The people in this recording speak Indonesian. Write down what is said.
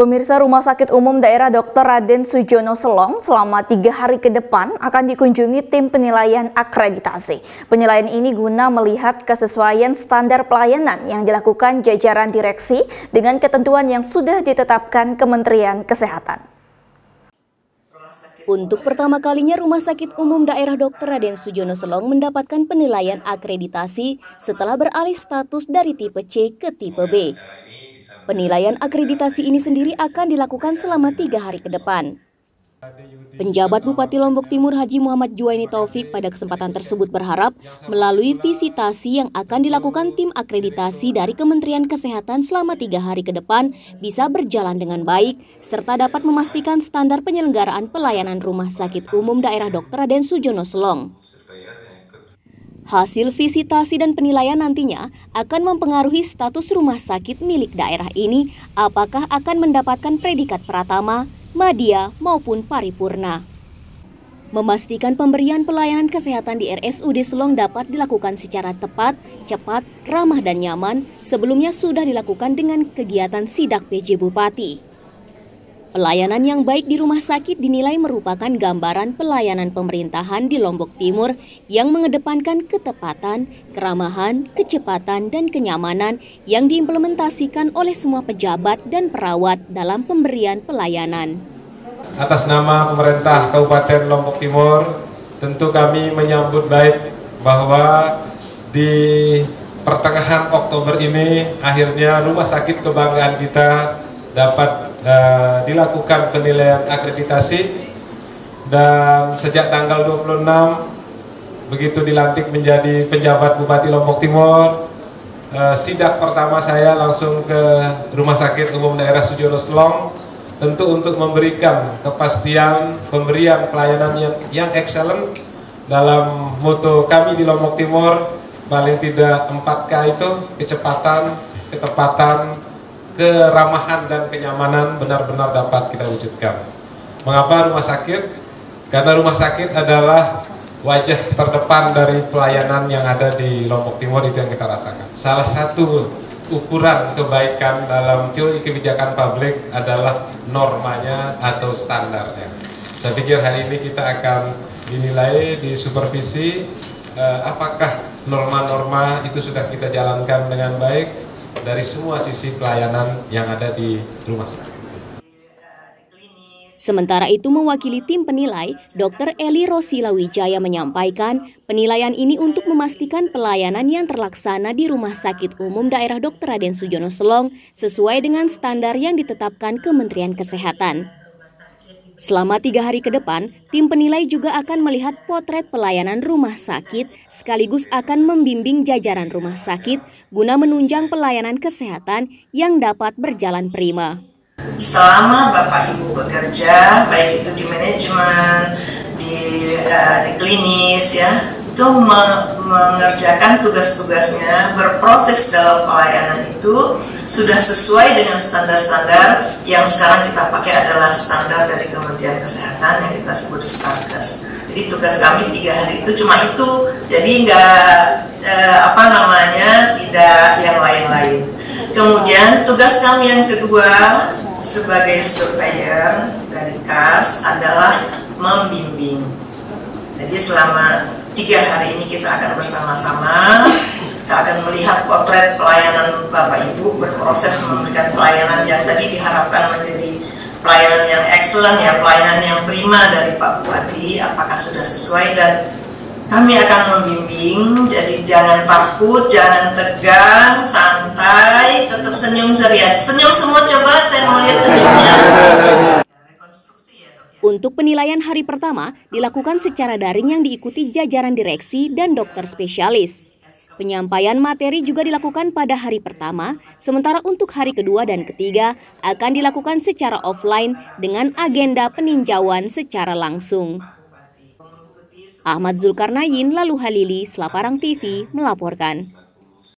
Pemirsa Rumah Sakit Umum Daerah Dr. Raden Sujono Selong selama tiga hari ke depan akan dikunjungi tim penilaian akreditasi. Penilaian ini guna melihat kesesuaian standar pelayanan yang dilakukan jajaran direksi dengan ketentuan yang sudah ditetapkan Kementerian Kesehatan. Untuk pertama kalinya Rumah Sakit Umum Daerah Dr. Raden Sujono Selong mendapatkan penilaian akreditasi setelah beralih status dari tipe C ke tipe B. Penilaian akreditasi ini sendiri akan dilakukan selama tiga hari ke depan. Penjabat Bupati Lombok Timur Haji Muhammad Juwaini Taufik pada kesempatan tersebut berharap melalui visitasi yang akan dilakukan tim akreditasi dari Kementerian Kesehatan selama tiga hari ke depan bisa berjalan dengan baik serta dapat memastikan standar penyelenggaraan pelayanan rumah sakit umum daerah Dr. Raden Sujono Selong. Hasil visitasi dan penilaian nantinya akan mempengaruhi status rumah sakit milik daerah ini apakah akan mendapatkan predikat pratama, madya maupun paripurna. Memastikan pemberian pelayanan kesehatan di RSUD Selong dapat dilakukan secara tepat, cepat, ramah dan nyaman sebelumnya sudah dilakukan dengan kegiatan sidak PJ Bupati. Pelayanan yang baik di rumah sakit dinilai merupakan gambaran pelayanan pemerintahan di Lombok Timur yang mengedepankan ketepatan, keramahan, kecepatan, dan kenyamanan yang diimplementasikan oleh semua pejabat dan perawat dalam pemberian pelayanan. Atas nama pemerintah Kabupaten Lombok Timur, tentu kami menyambut baik bahwa di pertengahan Oktober ini akhirnya rumah sakit kebanggaan kita dapat uh, dilakukan penilaian akreditasi dan sejak tanggal 26 begitu dilantik menjadi penjabat Bupati Lombok Timur. Uh, sidak pertama saya langsung ke Rumah Sakit Umum Daerah Sujono Selong tentu untuk memberikan kepastian pemberian pelayanan yang, yang excellent dalam moto kami di Lombok Timur paling tidak 4K itu kecepatan, ketepatan, keramahan dan kenyamanan benar-benar dapat kita wujudkan. Mengapa rumah sakit? Karena rumah sakit adalah wajah terdepan dari pelayanan yang ada di Lombok Timur itu yang kita rasakan. Salah satu ukuran kebaikan dalam teori kebijakan publik adalah normanya atau standarnya. Saya pikir hari ini kita akan dinilai di supervisi eh, apakah norma-norma itu sudah kita jalankan dengan baik dari semua sisi pelayanan yang ada di rumah sakit. Sementara itu mewakili tim penilai, Dr. Eli Rosila Wijaya menyampaikan penilaian ini untuk memastikan pelayanan yang terlaksana di Rumah Sakit Umum Daerah Dr. Raden Sujono Selong sesuai dengan standar yang ditetapkan Kementerian Kesehatan. Selama tiga hari ke depan, tim penilai juga akan melihat potret pelayanan rumah sakit sekaligus akan membimbing jajaran rumah sakit guna menunjang pelayanan kesehatan yang dapat berjalan prima. Selama Bapak Ibu bekerja, baik itu di manajemen, di, uh, di klinis ya, itu me mengerjakan tugas-tugasnya, berproses dalam pelayanan itu sudah sesuai dengan standar-standar yang sekarang kita pakai adalah standar dari Kementerian Kesehatan yang kita sebut Stargas. Jadi tugas kami tiga hari itu cuma itu, jadi nggak eh, apa namanya tidak yang lain-lain. Kemudian tugas kami yang kedua sebagai surveyor dari KARS adalah membimbing. Jadi selama tiga hari ini kita akan bersama-sama. Kita akan melihat potret pelayanan Bapak Ibu berproses memberikan pelayanan yang tadi diharapkan menjadi pelayanan yang excellent ya, pelayanan yang prima dari Pak Bupati, apakah sudah sesuai? Dan kami akan membimbing, jadi jangan takut, jangan tegang, santai, tetap senyum ceria. Senyum semua coba, saya mau lihat senyumnya. Untuk penilaian hari pertama dilakukan secara daring yang diikuti jajaran direksi dan dokter spesialis. Penyampaian materi juga dilakukan pada hari pertama, sementara untuk hari kedua dan ketiga akan dilakukan secara offline dengan agenda peninjauan secara langsung. Ahmad Zulkarnain, lalu Halili, Selaparang TV, melaporkan.